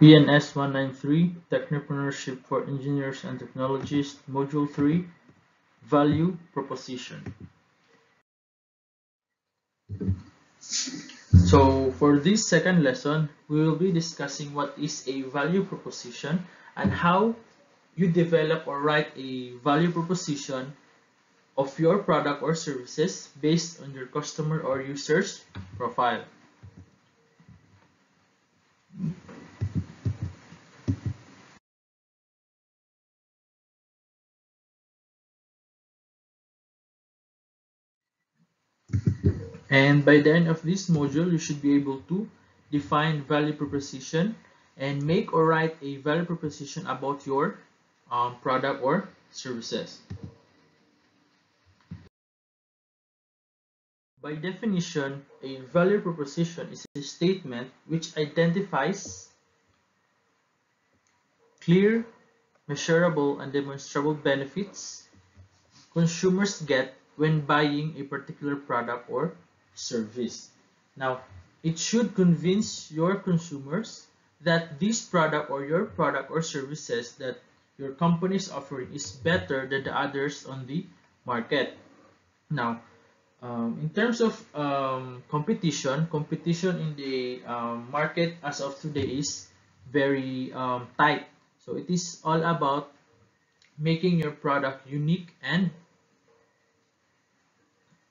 ENS 193 Technopreneurship for Engineers and Technologists Module 3 Value Proposition So for this second lesson, we will be discussing what is a value proposition and how you develop or write a value proposition of your product or services based on your customer or user's profile. And by the end of this module, you should be able to define value proposition and make or write a value proposition about your um, product or services. By definition, a value proposition is a statement which identifies clear, measurable, and demonstrable benefits consumers get when buying a particular product or service. Now, it should convince your consumers that this product or your product or services that your company is offering is better than the others on the market. Now, um, in terms of um, competition, competition in the um, market as of today is very um, tight. So it is all about making your product unique and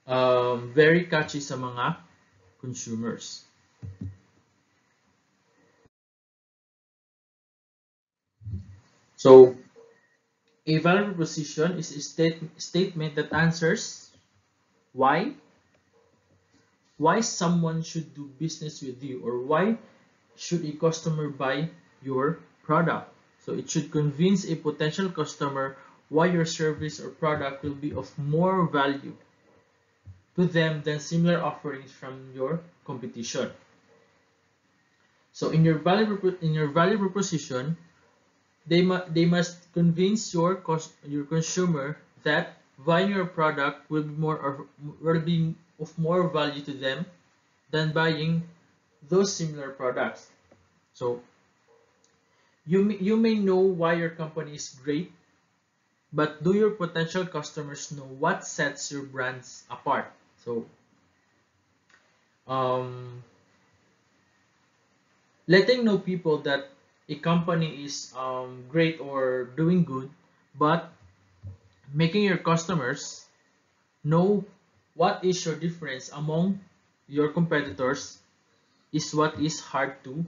um, very catchy sa mga consumers. So, a value proposition is a state, statement that answers why, why someone should do business with you or why should a customer buy your product. So it should convince a potential customer why your service or product will be of more value to them than similar offerings from your competition. So in your value in your value proposition, they mu they must convince your cost your consumer that buying your product will be more or will be of more value to them than buying those similar products. So you may, you may know why your company is great, but do your potential customers know what sets your brands apart? So, um, letting know people that a company is um, great or doing good, but making your customers know what is your difference among your competitors is what is hard to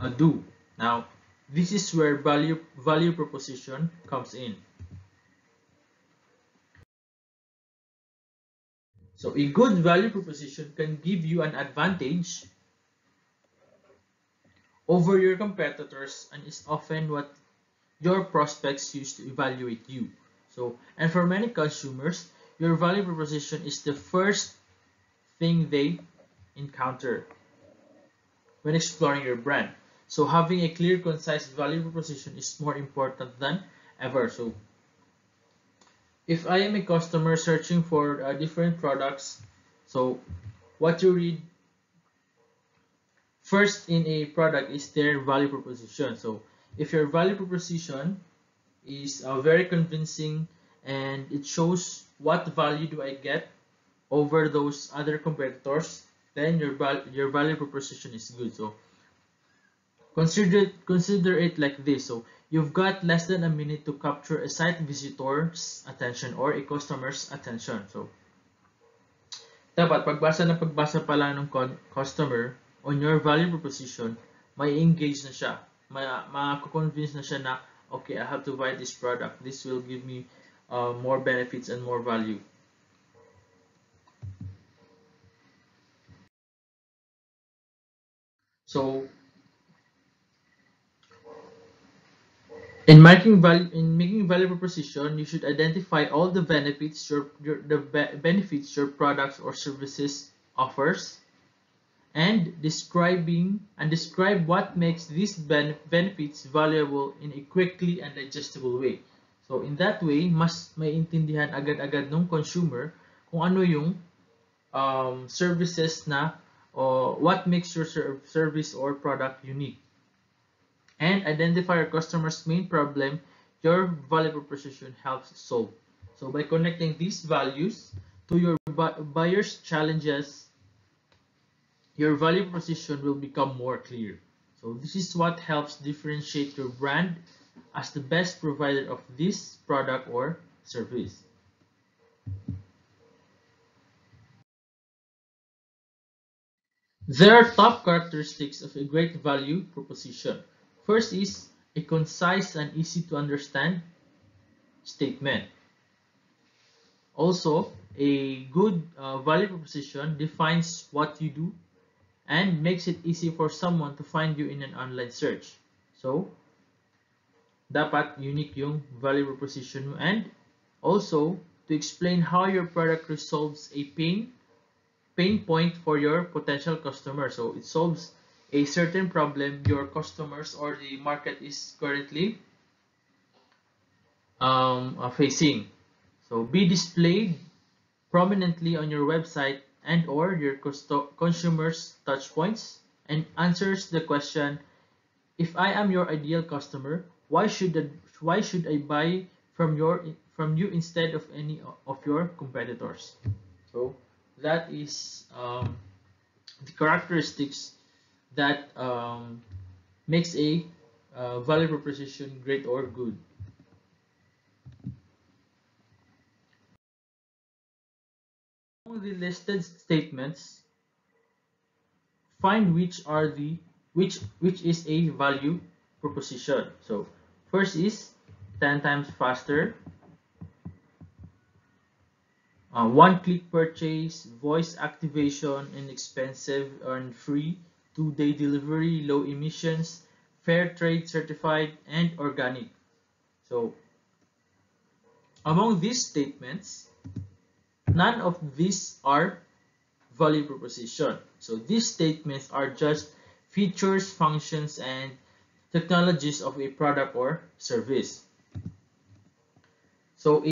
uh, do. Now, this is where value value proposition comes in. So a good value proposition can give you an advantage over your competitors and is often what your prospects use to evaluate you. So, and for many consumers, your value proposition is the first thing they encounter when exploring your brand. So having a clear, concise value proposition is more important than ever. So if I am a customer searching for uh, different products, so what you read first in a product is their value proposition. So if your value proposition is uh, very convincing and it shows what value do I get over those other competitors, then your, your value proposition is good. So consider it, consider it like this. So You've got less than a minute to capture a site visitor's attention or a customer's attention. So, dapat pagbasa ng pagbasa pa ng customer on your value proposition, may engage na siya. May, makakonvince na siya na, okay, I have to buy this product. This will give me uh, more benefits and more value. So, In making value in making value proposition, you should identify all the benefits your, your the be benefits your products or services offers, and describing and describe what makes these ben benefits valuable in a quickly and digestible way. So in that way, mas maiintindihan agad-agad ng consumer kung ano yung um, services na or what makes your service or product unique. And identify your customer's main problem your value proposition helps solve. So by connecting these values to your buyer's challenges, your value proposition will become more clear. So this is what helps differentiate your brand as the best provider of this product or service. There are top characteristics of a great value proposition. First is a concise and easy to understand statement. Also, a good uh, value proposition defines what you do and makes it easy for someone to find you in an online search. So, dapat unique yung value proposition mo and also to explain how your product resolves a pain pain point for your potential customer. So it solves a certain problem your customers or the market is currently um, uh, facing. So be displayed prominently on your website and or your consumers touchpoints and answers the question if I am your ideal customer why should I, why should I buy from your from you instead of any of your competitors so that is um, the characteristics that um, makes a uh, value proposition great or good. Among the listed statements, find which are the which which is a value proposition. So first is 10 times faster uh, one-click purchase, voice activation, inexpensive and free, two-day delivery, low emissions, fair trade certified, and organic. So, among these statements, none of these are value proposition. So these statements are just features, functions, and technologies of a product or service. So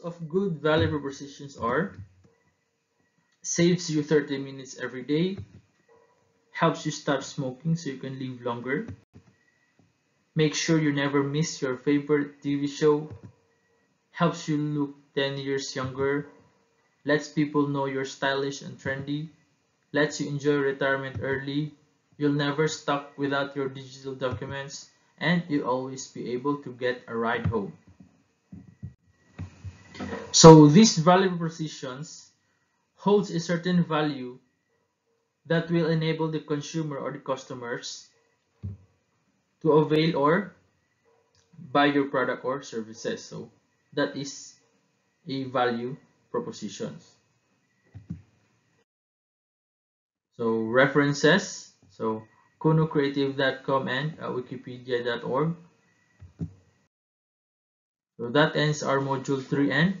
of good value propositions are saves you 30 minutes every day, helps you stop smoking so you can live longer, make sure you never miss your favorite TV show, helps you look 10 years younger, lets people know you're stylish and trendy, lets you enjoy retirement early, you'll never stuck without your digital documents, and you'll always be able to get a ride home. So these value propositions holds a certain value that will enable the consumer or the customers to avail or buy your product or services. So that is a value propositions. So references, so kunocreative.com and uh, wikipedia.org. So that ends our module 3 and